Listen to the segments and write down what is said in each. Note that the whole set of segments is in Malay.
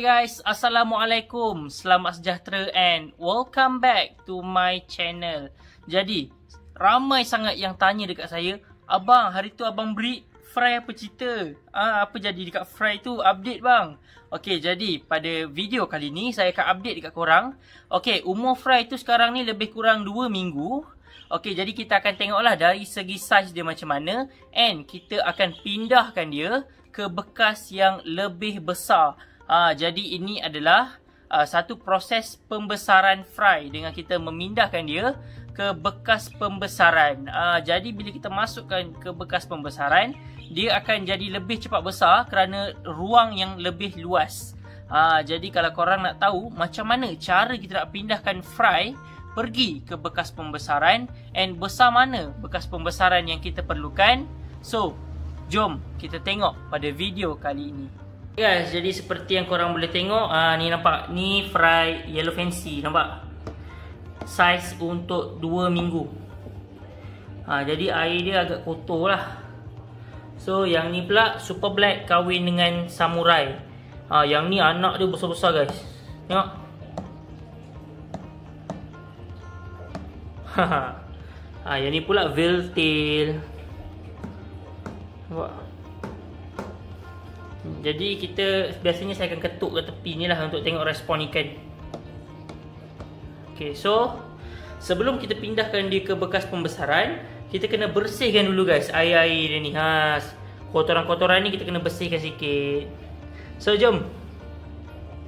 guys, Assalamualaikum. Selamat sejahtera and welcome back to my channel. Jadi, ramai sangat yang tanya dekat saya Abang, hari tu abang beri fry apa cerita? Ah, apa jadi dekat fry tu? Update bang. Okay, jadi pada video kali ni saya akan update dekat korang. Okay, umur fry tu sekarang ni lebih kurang 2 minggu. Okay, jadi kita akan tengoklah dari segi saiz dia macam mana And kita akan pindahkan dia ke bekas yang lebih besar Ha, jadi ini adalah uh, satu proses pembesaran fry dengan kita memindahkan dia ke bekas pembesaran. Uh, jadi bila kita masukkan ke bekas pembesaran, dia akan jadi lebih cepat besar kerana ruang yang lebih luas. Ha, jadi kalau korang nak tahu macam mana cara kita nak pindahkan fry pergi ke bekas pembesaran and besar mana bekas pembesaran yang kita perlukan. So, jom kita tengok pada video kali ini. Guys, jadi seperti yang korang boleh tengok uh, Ni nampak, ni fry yellow fancy Nampak? Saiz untuk 2 minggu. Uh, Jadi air dia agak kotor lah. So, yang ni pula Super Black kahwin dengan Samurai. Uh, Yang ni anak dia besar-besar guys. Tengok. Uh, Yang ni pula Veil Tail Nampak? Jadi kita biasanya saya akan ketuk ke tepi ni lah untuk tengok respon ikan. Okay, so sebelum kita pindahkan dia ke bekas pembesaran, kita kena bersihkan dulu guys air-air dia ni. Ha, kotoran-kotoran ni kita kena bersihkan sikit. So jom.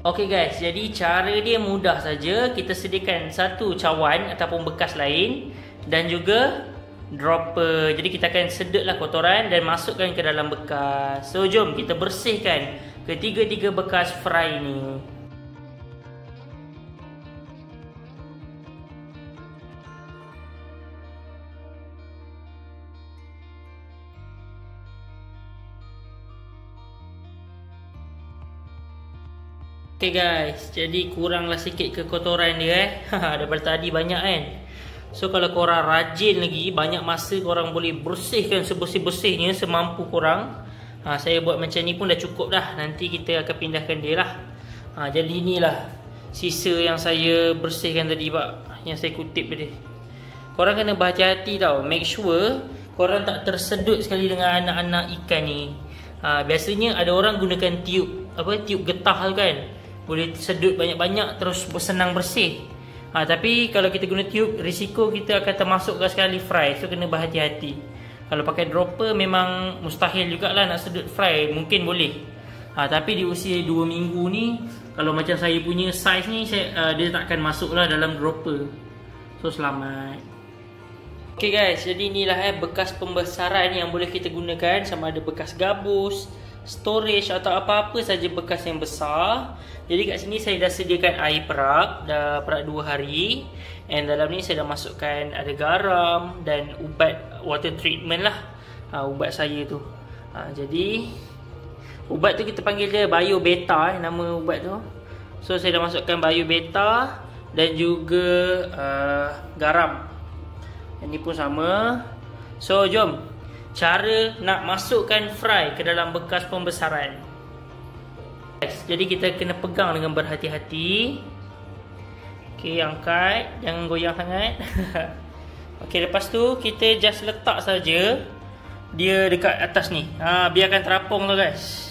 Okay guys, jadi cara dia mudah saja. Kita sediakan satu cawan ataupun bekas lain dan juga dropper. Jadi kita akan sedutlah kotoran dan masukkan ke dalam bekas. So jom kita bersihkan ketiga-tiga bekas fry ni. Okay guys, jadi kuranglah sikit kekotoran dia eh. Daripada tadi banyak kan. So kalau korang rajin lagi Banyak masa korang boleh bersihkan Sebersih-bersihnya semampu korang ha, Saya buat macam ni pun dah cukup dah. Nanti kita akan pindahkan dia lah. Ha, Jadi inilah Sisa yang saya bersihkan tadi pak. Yang saya kutip tadi. Korang kena berhati-hati tau. Make sure Korang tak tersedut sekali dengan anak-anak ikan ni. Ha, Biasanya ada orang gunakan tiup Apa tiup getah tu kan. Boleh sedut banyak-banyak Terus bersenang bersih Ha, tapi kalau kita guna tube, risiko kita akan termasukkan sekali fry. So, kena berhati-hati. Kalau pakai dropper, memang mustahil jugalah nak sedut fry. Mungkin boleh. Ha, tapi di usia 2 minggu ni, kalau macam saya punya size ni, saya, uh, dia takkan masuklah dalam dropper. So, selamat. Okay guys, jadi inilah eh, bekas pembesaran yang boleh kita gunakan. Sama ada bekas gabus, storage atau apa-apa saja bekas yang besar. Jadi kat sini saya dah sediakan air perak, dah perak 2 hari. And dalam ni saya dah masukkan ada garam dan ubat water treatment lah. Ha, ubat saya tu. Ha, jadi ubat tu kita panggil dia bio beta eh, nama ubat tu. So saya dah masukkan bio beta dan juga uh, garam. Ini pun sama. So jom cara nak masukkan fry ke dalam bekas pembesaran. Jadi kita kena pegang dengan berhati-hati. Okey, angkat, jangan goyang sangat. Okey, lepas tu kita just letak saja dia dekat atas ni. Ha, biarkan terapung tu guys.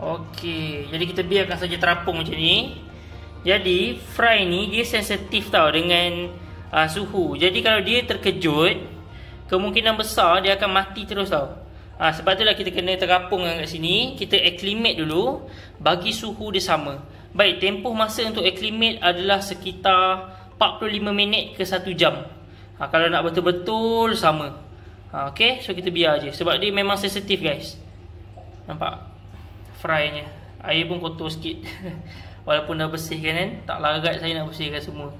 Okey, jadi kita biarkan saja terapung macam ni. Jadi, fry ni dia sensitif tau dengan uh, suhu. Jadi kalau dia terkejut, kemungkinan besar dia akan mati terus tau. Ha, sebab itulah kita kena terapung kat sini. Kita acclimate dulu. Bagi suhu dia sama. Baik, tempoh masa untuk acclimate adalah sekitar 45 minit ke 1 jam. Ha, kalau nak betul-betul sama. Ha, okay, so kita biar je. Sebab dia memang sensitif guys. Nampak? Fry-nya. Air pun kotor sikit. Walaupun dah bersihkan kan. Tak larat saya nak bersihkan semua.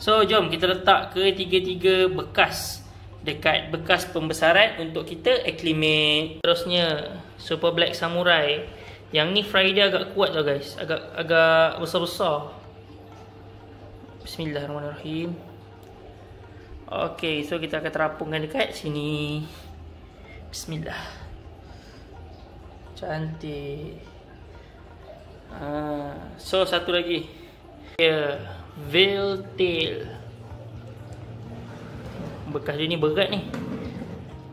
So, jom kita letak ke tiga-tiga bekas dekat bekas pembesaran untuk kita acclimate. Terusnya Super Black Samurai. Yang ni fry dia agak kuat tau guys. Agak agak besar-besar. Bismillahirrahmanirrahim. Okay, so kita akan terapungkan dekat sini. Bismillah. Cantik. Uh, so satu lagi. Ya, veil tail. Bekas dia ni berat ni.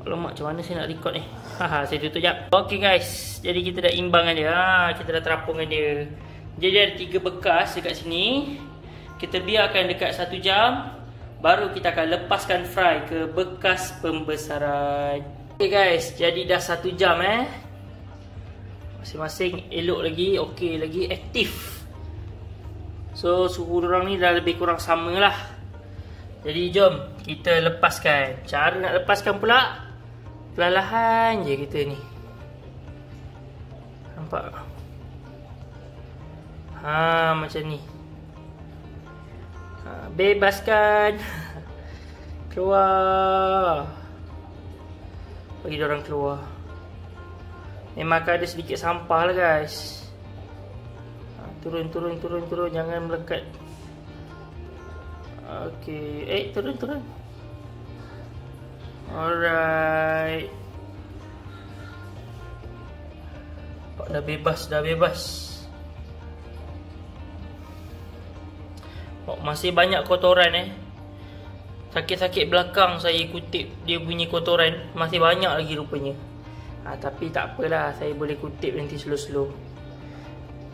Alamak, macam mana saya nak record ni? Haha, saya tutup jap. Okay guys, jadi kita dah imbangkan dia. Ha, kita dah terapungkan dia. Jadi ada tiga bekas dekat sini. Kita biarkan dekat satu jam. Baru kita akan lepaskan fry ke bekas pembesaran. Okay guys, jadi dah satu jam eh. Masing-masing elok lagi, okey lagi, aktif. So suhu orang ni dah lebih kurang sama lah. Jadi jom kita lepaskan. Cara nak lepaskan pula Perlahan je kita ni. Nampak? Ha macam ni. Ha, Bebaskan. Keluar. Bagi orang keluar. Memang ada sedikit sampah lah guys. Ha, Turun turun turun turun. Jangan melekat Okay Eh turun turun Alright. Pak dah bebas, dah bebas. Pak masih banyak kotoran eh. Sakit-sakit belakang saya kutip dia bunyi kotoran. Masih banyak lagi rupanya. Ha, tapi tak apalah, saya boleh kutip nanti slow-slow.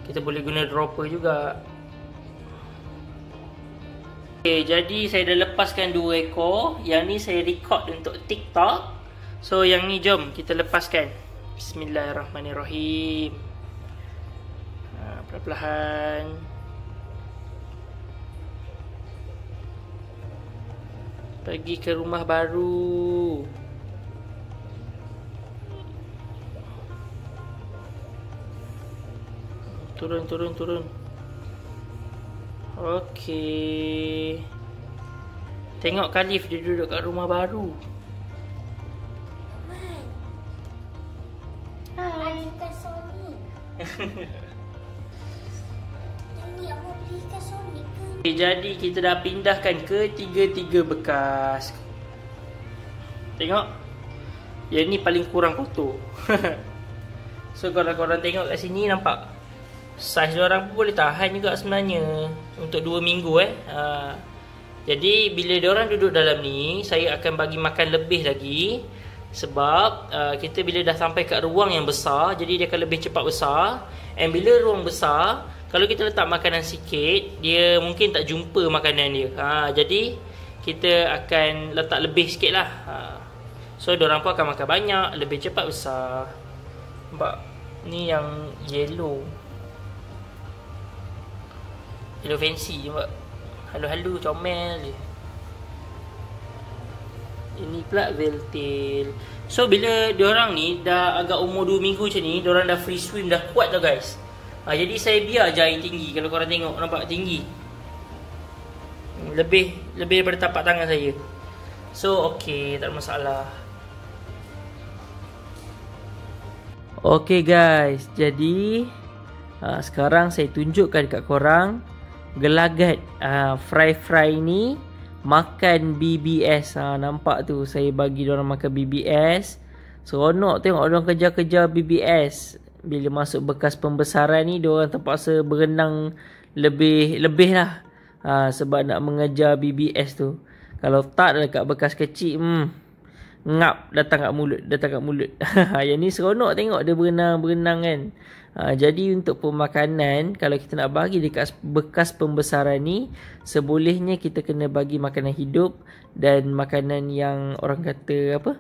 Kita boleh guna dropper juga. Okay, jadi saya dah lepaskan dua ekor. Yang ni saya record untuk TikTok. So yang ni jom kita lepaskan. Bismillahirrahmanirrahim. Ha, perlahan. Pergi ke rumah baru. Turun, turun, turun. Okey. Tengok Khalif dia duduk kat rumah baru. Hai. Hai. Sony. Ini aku belikan Sony ke? Okay, jadi kita dah pindahkan ke tiga-tiga bekas. Tengok. Yang ni paling kurang kotor. so kalau korang tengok kat sini nampak Saiz dia orang pun boleh tahan juga sebenarnya untuk 2 minggu eh. Ha. Jadi bila dia orang duduk dalam ni, saya akan bagi makan lebih lagi sebab uh, kita bila dah sampai kat ruang yang besar, jadi dia akan lebih cepat besar. And bila ruang besar, kalau kita letak makanan sikit, dia mungkin tak jumpa makanan dia. Ha, jadi kita akan letak lebih sikit lah. Ha. So dia orang pun akan makan banyak, lebih cepat besar. Nampak? Ni yang yellow. Hello fancy je buat. Halu-halu comel je. Ini pula Veltail So bila diorang ni dah agak umur 2 minggu macam ni Diorang dah free swim dah kuat tau guys. Ha, Jadi saya biar je air tinggi. Kalau korang tengok nampak tinggi. Lebih lebih daripada tapak tangan saya. So okay tak ada masalah. Okay guys. Jadi uh, Sekarang saya tunjukkan dekat korang gelagat uh, fry-fry ni makan BBS ha, nampak tu saya bagi dia orang makan BBS seronok tengok orang kejar-kejar BBS bila masuk bekas pembesaran ni dia orang terpaksa berenang lebih lebih lah. Ha, sebab nak mengejar BBS tu. Kalau tak dekat bekas kecil hmm, ngap datang kat mulut datang kat mulut. Yang ni seronok tengok dia berenang-berenang kan Ha, jadi untuk pemakanan kalau kita nak bagi dekat bekas pembesaran ni sebolehnya kita kena bagi makanan hidup dan makanan yang orang kata apa?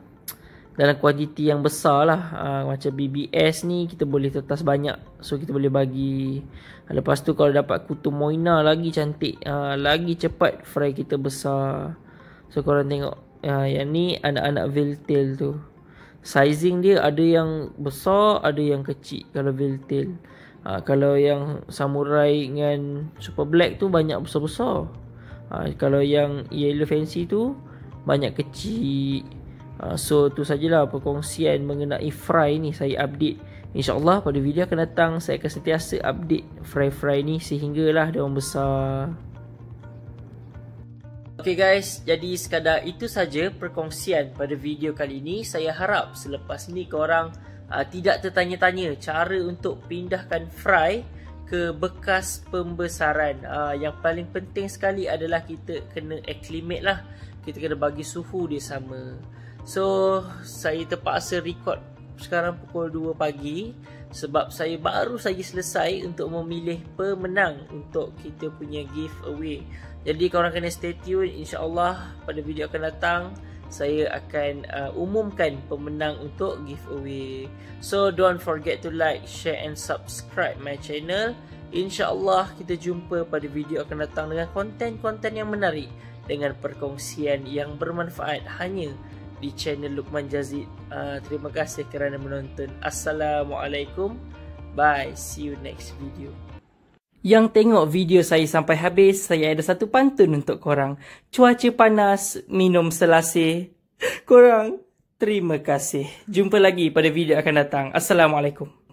Dalam kuantiti yang besar lah. Ha, macam BBS ni kita boleh tetas banyak. So kita boleh bagi. Ha, lepas tu kalau dapat kutu moina lagi cantik ha, lagi cepat fry kita besar. So korang tengok ha, yang ni anak-anak veil tail tu sizing dia ada yang besar ada yang kecil. Kalau Veltail ha, kalau yang samurai dengan super black tu banyak besar-besar. Ha, kalau yang yellow fancy tu banyak kecil. Ha, so tu sajalah perkongsian mengenai fry ni. Saya update. InsyaAllah pada video akan datang saya akan sentiasa update fry-fry ni sehinggalah dia orang besar Okay guys, jadi sekadar itu saja perkongsian pada video kali ini. Saya harap selepas ni korang uh, tidak tertanya-tanya cara untuk pindahkan fry ke bekas pembesaran. Uh, yang paling penting sekali adalah kita kena acclimate lah. Kita kena bagi suhu dia sama. So, saya terpaksa record sekarang pukul 2 pagi sebab saya baru saja selesai untuk memilih pemenang untuk kita punya giveaway. Jadi korang kena stay tune insya-Allah pada video akan datang saya akan uh, umumkan pemenang untuk giveaway. So don't forget to like, share and subscribe my channel. InsyaAllah kita jumpa pada video akan datang dengan konten-konten yang menarik dengan perkongsian yang bermanfaat hanya di channel Lukman Jazid. Uh, terima kasih kerana menonton. Assalamualaikum. Bye. See you next video. Yang tengok video saya sampai habis, saya ada satu pantun untuk korang. Cuaca panas, minum selasih. Korang, terima kasih. Jumpa lagi pada video akan datang. Assalamualaikum.